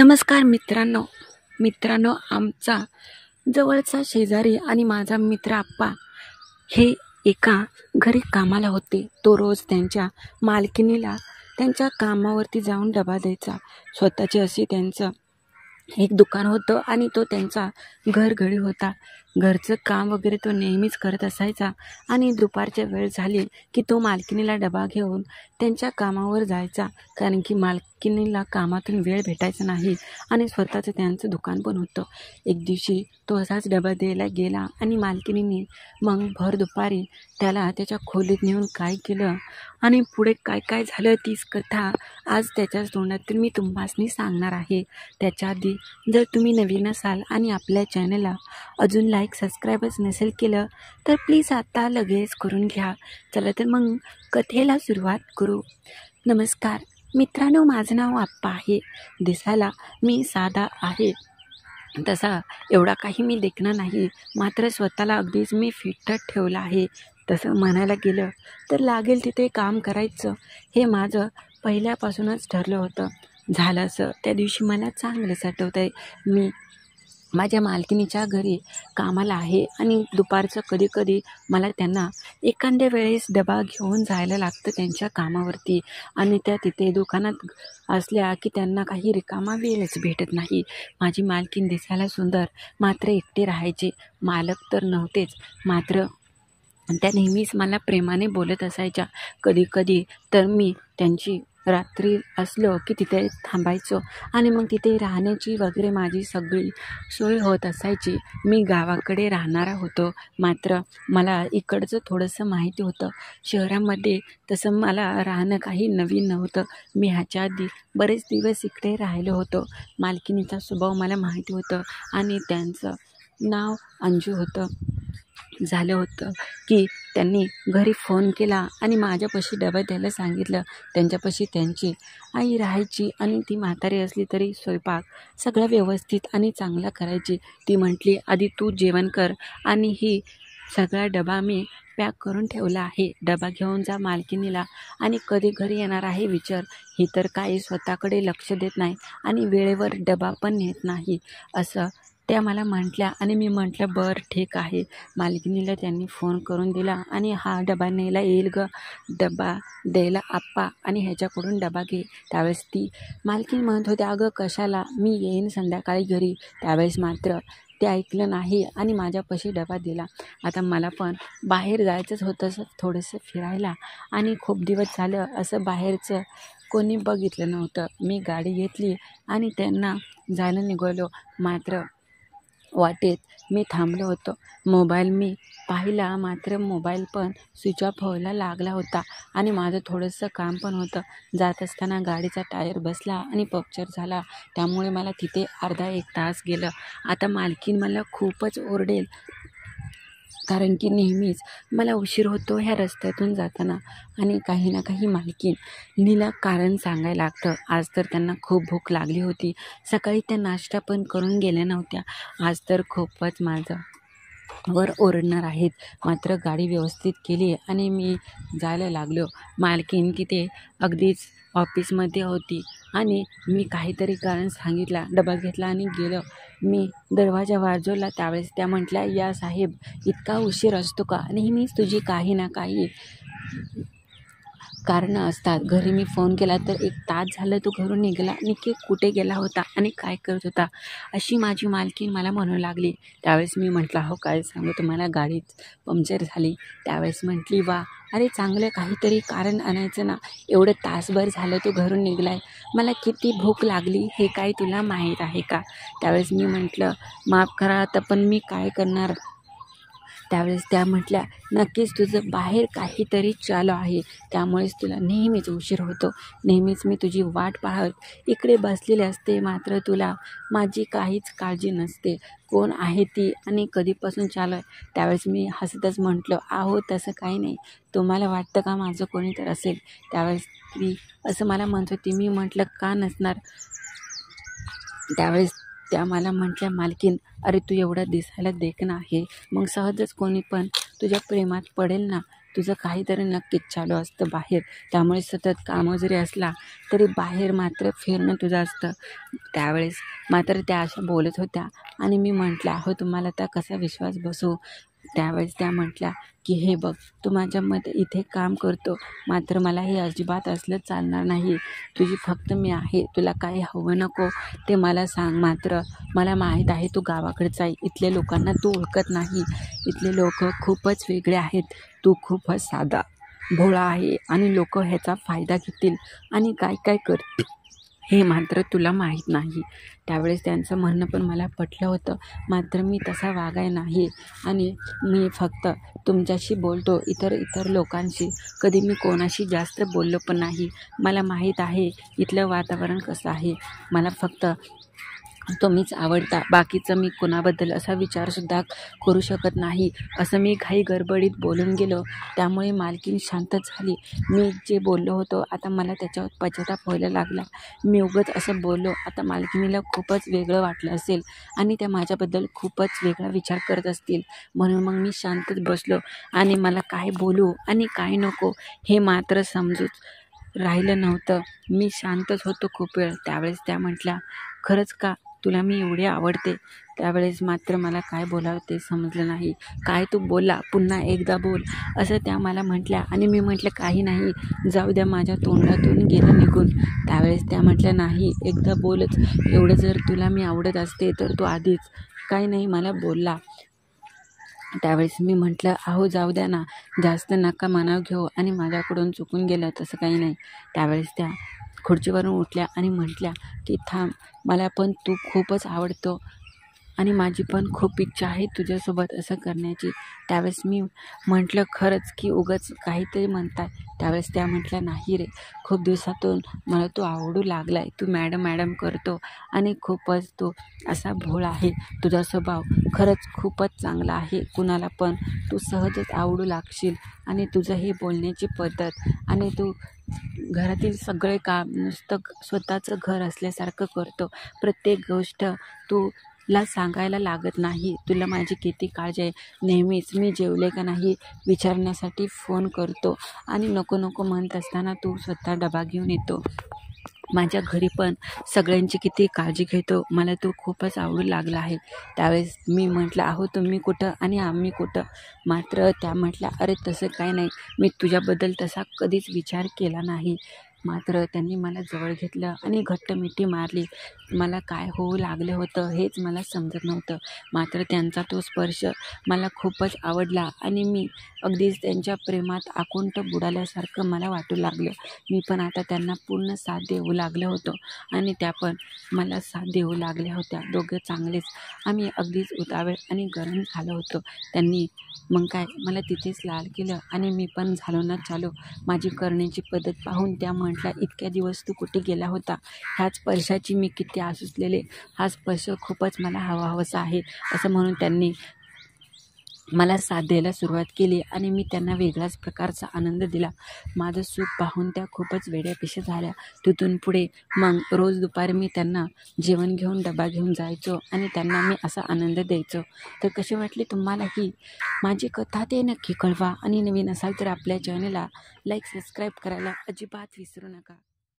नमस्कार मित्रांनो. मित्रांनो आमचा जवळचा शेजारी आणि माझा मित्र आप्पा हे एका घरी कामाला होते. तो रोज त्यांच्या मालकिनीला त्यांच्या कामावरती जाऊन डबा द्यायचा. स्वतःचे असे त्यांचं एक दुकान होतं आणि तो त्यांचा घरघडी होता. घरचं काम वगैरे तो नेहमीच करत असायचा. आणि दुपारच्या वेळ झाली की तो मालकिनीला डबा घेऊन त्यांच्या कामावर जायचा. कारण की मालकिनीला कामातून वेळ भेटायचा नाही आणि स्वतःचं त्यांचं दुकान पण होतं. एक दिवशी तो असाच डबा द्यायला गेला आणि मालकिनीने मग भर दुपारी त्याला त्याच्या खोलीत नेऊन काय केलं आणि पुढे काय काय झालं तीच कथा आज त्याच्याच तोंडातून मी तुम्हासनी सांगणार आहे. त्याच्या आधी जर तुम्ही नवीन असाल आणि आपल्या चॅनलला अजून लाईक सबस्क्राईबच नसेल केलं तर प्लीज आता लगेच करून घ्या. चला तर मग कथेला सुरुवात करू. नमस्कार. मित्रांनो माझं नाव आप्पा आहे. दिसायला मी साधा आहे. तसा एवढा काही मी देखणार नाही. मात्र स्वतःला अगदीच मी फिट्टत ठेवलं आहे. तसं म्हणायला गेलं तर लागेल तिथे काम करायचं. हे माझं पहिल्यापासूनच ठरलं होतं. झालं असं. त्या दिवशी मला चांगलंच आठवतं आहे मी माझ्या मालकिनीच्या घरी कामाला आहे आणि दुपारचं कधी कधी मला त्यांना एखाद्या वेळेस डबा घेऊन जायला लागतं त्यांच्या कामावरती. आणि त्या तिथे दुकानात असल्या की त्यांना काही रिकामा वेळच भेटत नाही. माझी मालकीन दिसायला सुंदर मात्र एकटे राहायचे. मालक तर नव्हतेच मात्र त्या नेहमीच मला प्रेमाने बोलत असायच्या. कधी कधी तर मी त्यांची रात्री असलं की तिथे थांबायचो. आणि मग तिथे राहण्याची वगैरे माझी सगळी सोय होत असायची. मी गावाकडे राहणारा होतो. मात्र मला इकडचं थोडंसं माहिती होतं. शहरामध्ये तसं मला राहणं काही नवीन नव्हतं. मी ह्याच्या आधी बरेच दिवस इकडे राहिलो होतो. मालकिनीचा स्वभाव मला माहिती होतं. आणि त्यांचं नाव अंजू होतं. झालं होतं की त्यांनी घरी फोन केला आणि माझ्यापाशी डबा द्यायला सांगितलं. त्यांच्यापाशी त्यांची आई राहायची आणि ती म्हातारी असली तरी स्वयंपाक सगळं व्यवस्थित आणि चांगला करायची. ती म्हटली आधी तू जेवण कर आणि ही सगळा डबा मी पॅक करून ठेवला आहे. डबा घेऊन जा मालकिनीला आणि कधी घरी येणार आहे विचार. ही तर काही स्वतःकडे लक्ष देत नाही आणि वेळेवर डबा पण नेत नाही. असं त्या मला म्हटल्या आणि मी म्हटलं बरं ठीक आहे. मालकिनीला त्यांनी फोन करून दिला आणि हा डबा न्यायला येईल ग. डबा द्यायला आप्पा आणि ह्याच्याकडून डबा घे. त्यावेळेस ती मालकीन म्हणत होत्या अगं कशाला? मी येईन संध्याकाळी घरी. त्यावेळेस मात्र ते ऐकलं नाही आणि माझ्यापाशी डबा दिला. आता मला पण बाहेर जायचंच होतं थोडंसं फिरायला. आणि खूप दिवस झालं असं बाहेरचं कोणी बघितलं नव्हतं. मी गाडी घेतली आणि त्यांना जायला निघालो. मात्र वाटेत. मी थांबलो होतो. मोबाईल मी पाहिला मात्र मोबाईल पण स्विच ऑफ व्हायला लागला होता आणि माझं थोडंसं काम पण होतं. जात असताना गाडीचा टायर बसला आणि पंक्चर झाला. त्यामुळे मला तिथे अर्धा एक तास गेलं. आता मालकीन मला खूपच ओरडेल. कारण की नेहमीच मला उशीर होतो ह्या रस्त्यातून जाताना आणि काही ना काही मालकीन नीला कारण सांगायला लागतं. आज तर त्यांना खूप भूक लागली होती. सकाळी त्या नाश्ता पण करून गेल्या नव्हत्या. आज तर खूपच माझं वर ओरडणार आहेत. मात्र गाडी व्यवस्थित केली आणि मी जायला लागलो. मालकीन तिथे अगदीच ऑफिसमध्ये होती. आणि मी काहीतरी कारण सांगितला डबा घेतला आणि गेलो. मी दरवाजा वाजवला त्यावेळेस त्या म्हटल्या या साहेब इतका उशीर असतो का? नेहमीच तुझी काही ना काही कारणं असतात. घरी मी फोन केला तर एक तास झालं तो घरून निघाला. आणि की कुठे गेला होता आणि काय करत होता? अशी माझी मालकी मला म्हणू लागली. त्यावेळेस मी म्हटलं हो काय सांगू तुम्हाला? गाडी पंक्चर झाली. त्यावेळेस म्हटली वा अरे चांगलं काहीतरी कारण आणायचं ना. एवढं तासभर झालं तो घरून निघला आहे मला किती भूक लागली हे काय तुला माहीत आहे का? त्यावेळेस मी म्हटलं माफ करा आता पण मी काय करणार? त्यावेळेस त्या म्हटल्या नक्कीच तुझं बाहेर काहीतरी चालू आहे. त्यामुळेच तुला नेहमीच उशीर होतो. नेहमीच मी तुझी वाट पाहत इकडे बसलेले असते. मात्र तुला माझी काहीच काळजी नसते. कोण आहे ती आणि कधीपासून चालू आहे? त्यावेळेस मी हसतच म्हटलं आहो तसं काही नाही. तुम्हाला वाटतं का माझं कोणी तर असेल? त्यावेळेस ती असं मला म्हणत होती. मी म्हटलं का नसणार? त्यावेळेस त्या मला म्हटल्या मालकीन अरे तू एवढा दिसायला देखणं आहे मग सहजच कोणी पण तुझ्या प्रेमात पडेल ना. तुझं काहीतरी नक्कीच चालू असतं बाहेर. त्यामुळे सतत कामं जरी असला तरी बाहेर मात्र फिरणं तुझं असतं. त्यावेळेस मात्र त्या अशा बोलत होत्या. आणि मी म्हटलं अहो तुम्हाला त्या कसा विश्वास बसू? त्यावेळेस त्या म्हटल्या की हे बघ तू माझ्यामध्ये इथे काम करतो मात्र मला हे अजिबात असलं चालणार नाही. तुझी फक्त मी आहे तुला काही हवं नको. ते मला सांग मात्र मला माहीत आहे तू गावाकडचा आहे इथल्या लोकांना तू ओळखत नाही. इथले लोक खूपच वेगळे आहेत. तू खूपच साधा भोळा आहे आणि लोक ह्याचा फायदा घेतील आणि काय काय कर हे मात्र तुला माहीत नाही. त्यावेळेस त्यांचं म्हणणं पण मला पटलं होतं. मात्र मी तसा वागाय नाही आणि मी फक्त तुमच्याशी बोलतो इतर इतर लोकांशी. कधी मी कोणाशी जास्त बोललो पण नाही. मला माहीत आहे इथलं वातावरण कसं आहे. मला फक्त तुम्हीच आवडता. बाकीचं मी कोणाबद्दल असा विचारसुद्धा करू शकत नाही. असं मी घाई गडबडीत बोलून गेलो. त्यामुळे मालकीन शांत झाली. मी जे बोललो होतो आता मला त्याच्यावर पश्चाताप व्हायला लागला. मी उगत असं बोललो आता मालकिनीला खूपच वेगळं वाटलं असेल आणि त्या माझ्याबद्दल खूपच वेगळा विचार करत असतील. म्हणून मग मी शांतच बसलो. आणि मला काय बोलू आणि काय नको हे मात्र समजूच राहिलं नव्हतं. मी शांतच होतो खूप वेळ. त्यावेळेस त्या म्हटल्या खरंच का तुला मी एवढी आवडते. त्यावेळेस मात्र मला काय बोलावं ते समजलं नाही. काय तू बोला पुन्हा एकदा बोल. असं त्या मला म्हटल्या आणि मी म्हटलं काही नाही. जाऊ द्या माझ्या तोंडातून गेलं निघून. त्यावेळेस त्या म्हटल्या नाही एकदा बोलच. एवढं जर तुला मी आवडत असते तर तू आधीच. काही नाही मला बोलला. त्यावेळेस मी म्हटलं अहो जाऊ द्या ना. जास्त नका मनाव घेऊ आणि माझ्याकडून चुकून गेलं तसं काही नाही. त्यावेळेस त्या खुर्चीवरून उठल्या आणि म्हटल्या की थांब मला पण तू खूपच आवडतो आणि माझी पण खूप इच्छा आहे तुझ्यासोबत असं करण्याची. त्यावेळेस मी म्हटलं खरंच की उगच काहीतरी म्हणताय. त्यावेळेस त्या म्हटल्या नाही रे खूप दिवसातून मला तू आवडू लागला आहे तू मॅडम मॅडम करतो आणि खूपच तू असा भोळ आहे तुझा स्वभाव. खरंच खूपच चांगला आहे. कुणाला पण तू सहजच आवडू लागशील आणि तुझं हे बोलण्याची पद्धत आणि तू घरातील सगळे काम नुसतं स्वतःचं घर असल्यासारखं करतो. प्रत्येक गोष्ट तू ला सांगायला लागत नाही. तुला माझी किती काळजी आहे? नेहमीच मी जेवले का नाही? विचारण्यासाठी फोन करतो. आणि नको नको म्हणत असताना तू स्वतः डबा घेऊन येतो. माझ्या घरी पण सगळ्यांची किती काळजी घेतो. मला तो खूपच आवडू लागला आहे. त्यावेळेस मी म्हटलं आहो तुम्ही कुठं आणि आम्ही कुठं? मात्र त्या म्हटल्या अरे तसं काय नाही. मी तुझ्याबद्दल तसा कधीच विचार केला नाही. मात्र त्यांनी मला जवळ घेतलं आणि घट्ट मिठी मारली. मला काय होऊ लागलं होतं हेच मला समजत नव्हतं. मात्र त्यांचा तो स्पर्श मला खूपच आवडला आणि मी अगदीच त्यांच्या प्रेमात आकुंठ बुडाल्यासारखं मला वाटू लागलं. मी पण आता त्यांना पूर्ण साथ देऊ लागलं होतं आणि त्या पण मला साथ देऊ लागल्या होत्या. दोघं चांगलेच. आम्ही अगदीच उतावेळ आणि गरम झालो होतो. त्यांनी मग काय? मला तिथेच लाल केलं आणि मी पण झालो ना चालो. माझी करण्याची पद्धत पाहून त्या म्हटला इतक्या दिवस तू कुठे गेला होता? ह्याच स्पर्शाची मी किती आसुसलेले. हा स्पर्श खूपच मला हवा हवासा आहे असं म्हणून त्यांनी मला साथ द्यायला सुरुवात केली आणि मी त्यांना वेगळाच प्रकारचा आनंद दिला. माझं सुख पाहून त्या खूपच वेड्यापिशी झाल्या. तिथून पुढे मग रोज दुपारी मी त्यांना जेवण घेऊन डबा घेऊन जायचो आणि त्यांना मी असा आनंद द्यायचो. तर कशी वाटली तुम्हाला ही? माझी कथा ते नक्की कळवा. आणि नवीन असाल तर आपल्या चॅनलला लाईक सबस्क्राईब करायला अजिबात विसरू नका.